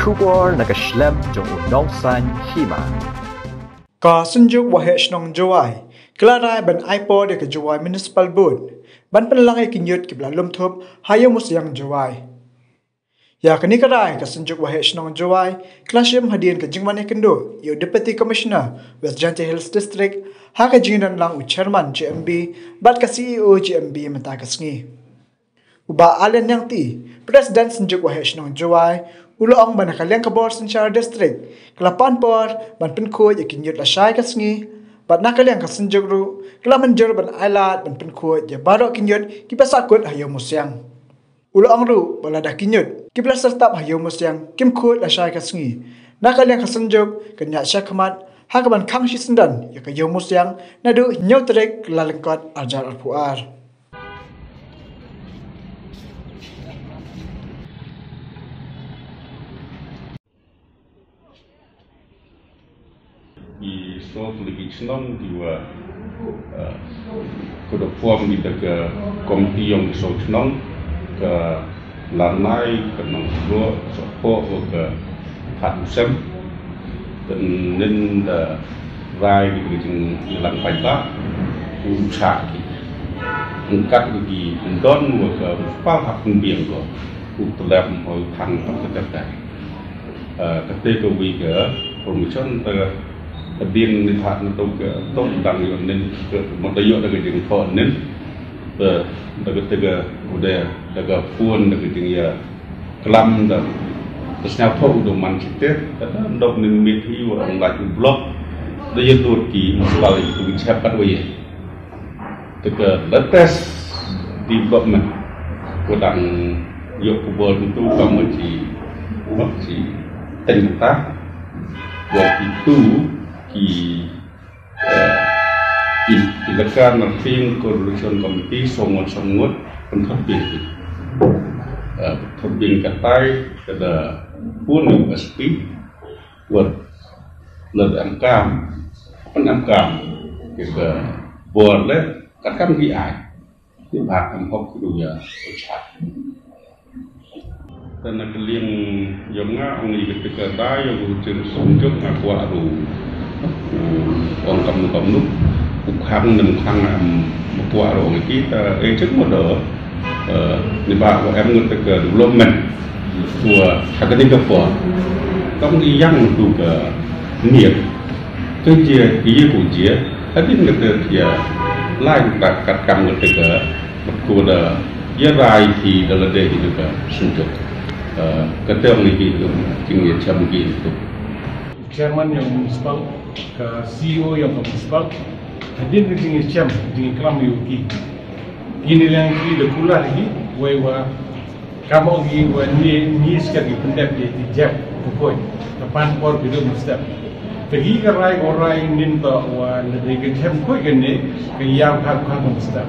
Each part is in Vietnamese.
Kubor nagashlem jong unong san hima. Ka sunjuk wahe shnong jawai. Kelarai ban aipo de ka jawai municipal Board Ban penlangai kinyut kibla lumthup hayo musyang jawai. Ya kini kerai ka sunjuk wahe shnong jawai. Klasyem hadian ka jingwane kendo. Yo deputy commissioner West Jante Hills District. Ha ka jingin lang u chairman GMB. Bat ka CEO GMB mentakas ngi. Uba alen yang ti. Presiden sunjuk wahe Nong jawai. Ulong ban akan lihat kabar senjara destrik. Kelapan bor ban penkuat ya kini jatuh syai kat sini. Ban nak lihat kabar senjuru. Kelaman jor ban alat ban penkuat ya barok kini jatuh kipas sakut hayu musyang. Ulong ru bala dah kini jatuh kipas serta hayu musyang kim kuat la syai kat sini. Nak lihat kabar senjuk kena syak mat. Hakaman kangsi sendan ya kayu musyang nado nyotrek lalengkat ajar alpuar. I so legislation di wa ko do form di ke eh, komiti yang so chnong ke lanai, ke nong lo so po, ke hat sem dan nen da vai di jing lang pai ba u cha ki. Angkat di don wa ke pa hak biang ko u tlem ho thang ko ta ta ke te ko wi ke promotion ta biên ni thạc nó tông cái tông đằng yo nên một tay yo cái jing thọ nên the cái tega udah daga puan cái tiếng ya kelam da terus nyapa udah man kita kata dok nen mit hi wa ang lagi blok da ya tur ki chép bắt vậy wa cái đất test development kodang yo kubol itu chỉ ci tác tengah waktu tu ki ki ilakan narfing corruption committee songon songot pentabing pentabing katai kada pun USP buat lad angkam pen angkam kita buat le kakam di ai. Di bak am hok du ya ucap dan nak liang yang ngah ang ketika dah yang ucap sunjuk aku aru còn cầm cầm nút một khăn nằm khăn à, một quả đồ cái ta ấy trước một đỡ ờ, thì bà của em người ta cờ đủ lông mình của các cái tinh của trong cái dân đủ cờ nghiệp, cái gì cái gì của chia. Hết biết người ta thì à, lại đặt cắt cầm người ta cờ một của đỡ. Giá rai thì đó là để thì được à, sử dụng. Ờ, cái tên này thì được kinh nghiệm chăm kinh được chairman yang municipal CEO yang municipal hadir di sini jam di kelam yuki ini yang di dekula lagi wai wa kamu gi wa ni ni sekali pendap di jam pokoi depan por bidu mustap pergi ke rai orai nin to wa lebih ke jam koi gene ke yang kan kan mustap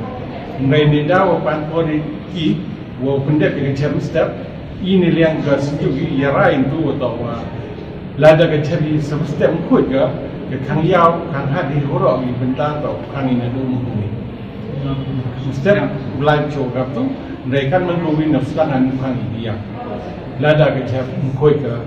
ngai ni da wa pan por ki wa pendap ke jam mustap ini yang ke sejugi ya rai tu wa lada ke cari sebesar mukut ke ครั้งยาวครั้งห้าดีเขาเรามีเป็นตาต่อครั้งนี้นะดูมึงนี่สเต็ปไลฟ์โชว์ครับต้องในขั้นมันรู้วินัสกันอันครั้งนี้ดีอ่ะแล้วได้ก็จะคุยกับ